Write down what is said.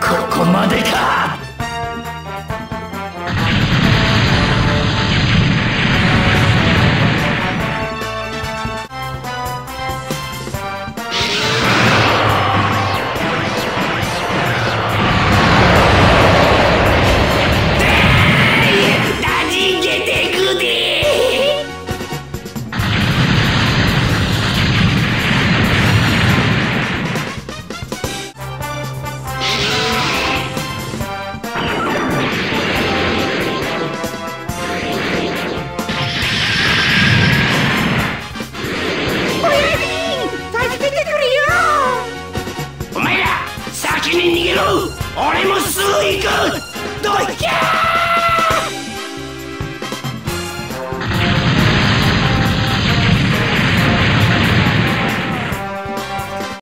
ここまでか。俺もすぐ行く。どいけー！